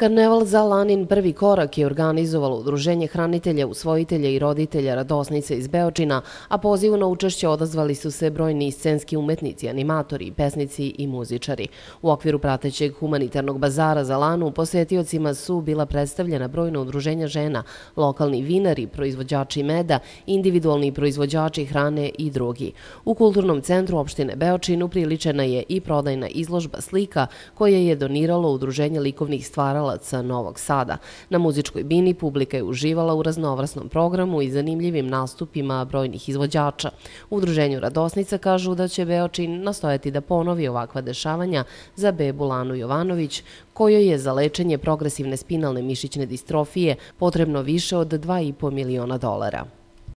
Karneval za Lanin prvi korak je organizovalo Udruženje hranitelja, usvojitelja i roditelja Radosnice iz Beočina, a pozivu na učešće odazvali su se brojni scenski umetnici, animatori, pesnici i muzičari. U okviru pratećeg humanitarnog bazara za Lanu posjetiocima su bila predstavljena brojna udruženja žena, lokalni vinari, proizvođači meda, individualni proizvođači hrane i drugi. U kulturnom centru opštine Beočin upriličena je i prodajna izložba slika koje je doniralo Udruženje likovnih stvarala pevalaca Novog Sada. Na muzičkoj bini publika je uživala u raznovrasnom programu i zanimljivim nastupima brojnih izvođača. U udruženju Radosnica kažu da će Beočin nastojati da ponovi ovakva dešavanja za bebu Lanu Jovanović, kojoj je za lečenje progresivne spinalne mišićne distrofije potrebno više od 2,5 miliona dolara.